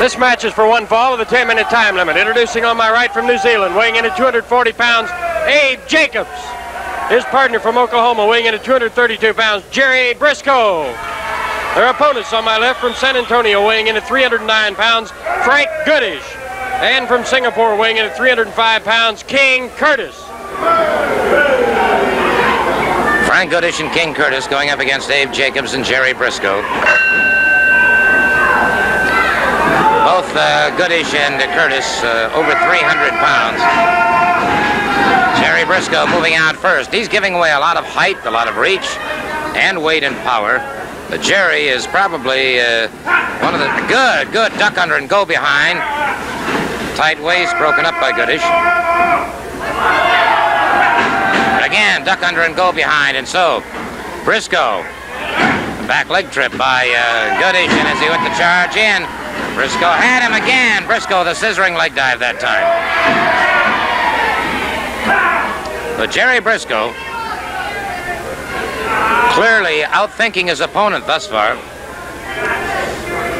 This match is for one fall with a 10-minute time limit. Introducing on my right from New Zealand, weighing in at 240 pounds, Abe Jacobs. His partner from Oklahoma, weighing in at 232 pounds, Jerry Brisco. Their opponents on my left from San Antonio, weighing in at 309 pounds, Frank Goodish. And from Singapore, weighing in at 305 pounds, King Curtis. Frank Goodish and King Curtis going up against Abe Jacobs and Jerry Brisco. Both uh, Goodish and uh, Curtis uh, over 300 pounds. Jerry Brisco moving out first. He's giving away a lot of height, a lot of reach, and weight and power. But Jerry is probably uh, one of the good, good duck under and go behind. Tight waist broken up by Goodish. But again, duck under and go behind, and so Brisco. Back leg trip by uh, Goodish, and as he went to charge in, Brisco had him again. Brisco, the scissoring leg dive that time. But Jerry Brisco clearly outthinking his opponent thus far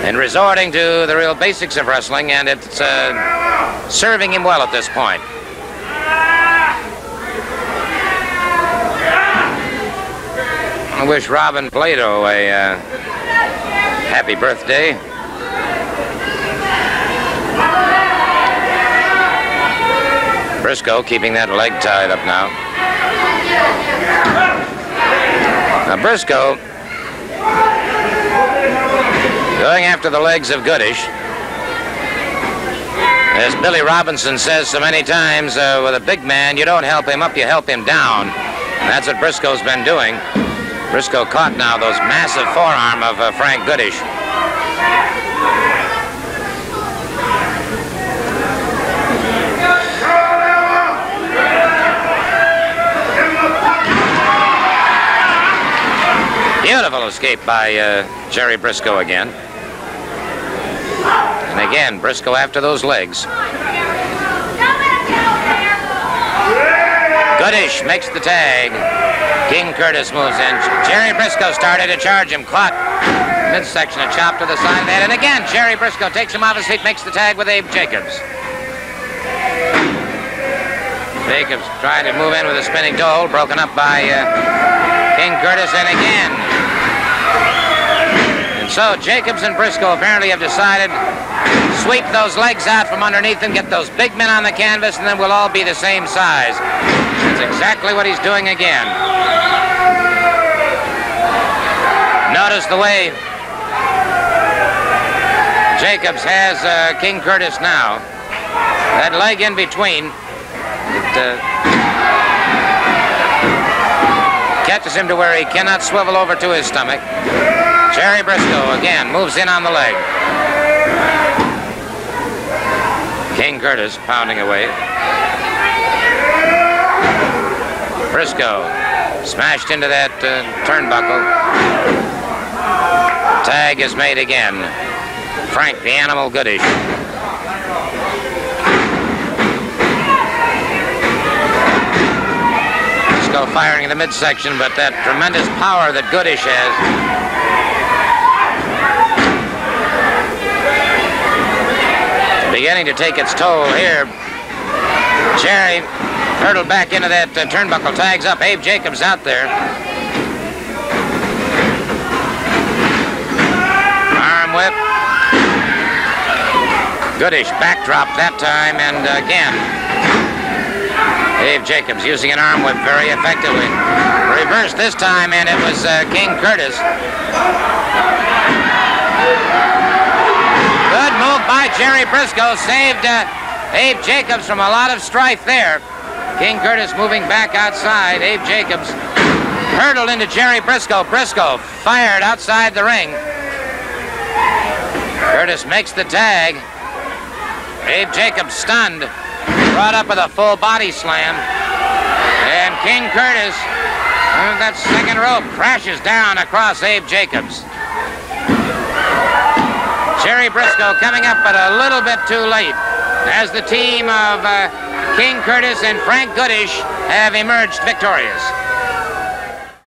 and resorting to the real basics of wrestling, and it's uh, serving him well at this point. I wish Robin Plato a uh, happy birthday. Brisco keeping that leg tied up now. Now Brisco going after the legs of Goodish. As Billy Robinson says so many times, uh, with a big man, you don't help him up, you help him down. And that's what Brisco's been doing. Brisco caught now those massive forearm of uh, Frank Goodish. Beautiful escape by uh, Jerry Brisco again. And again, Brisco after those legs. Goodish makes the tag. King Curtis moves in. Jerry Brisco started to charge him. Caught midsection, a chop to the side of the head. And again, Jerry Brisco takes him off his feet, makes the tag with Abe Jacobs. Jacobs trying to move in with a spinning toe, broken up by uh, King Curtis, and again. And so Jacobs and Brisco apparently have decided sweep those legs out from underneath them, get those big men on the canvas, and then we'll all be the same size. That's exactly what he's doing again. Notice the way Jacobs has uh, King Curtis now. That leg in between. It, uh, catches him to where he cannot swivel over to his stomach. Jerry Brisco again moves in on the leg. King Curtis pounding away. Brisco smashed into that uh, turnbuckle. Tag is made again. Frank the Animal Goodish. Firing in the midsection, but that tremendous power that Goodish has. Beginning to take its toll here. Jerry hurtled back into that uh, turnbuckle, tags up. Abe Jacobs out there. Arm whip. Goodish backdrop that time, and uh, again, Abe Jacobs using an arm whip very effectively. Reversed this time, and it was uh, King Curtis. Good move by Jerry Brisco. Saved uh, Abe Jacobs from a lot of strife there. King Curtis moving back outside. Abe Jacobs hurtled into Jerry Brisco. Brisco fired outside the ring. Curtis makes the tag. Abe Jacobs stunned. Brought up with a full body slam. And King Curtis, on that second rope, crashes down across Abe Jacobs. Jerry Brisco coming up but a little bit too late as the team of uh, King Curtis and Frank Goodish have emerged victorious.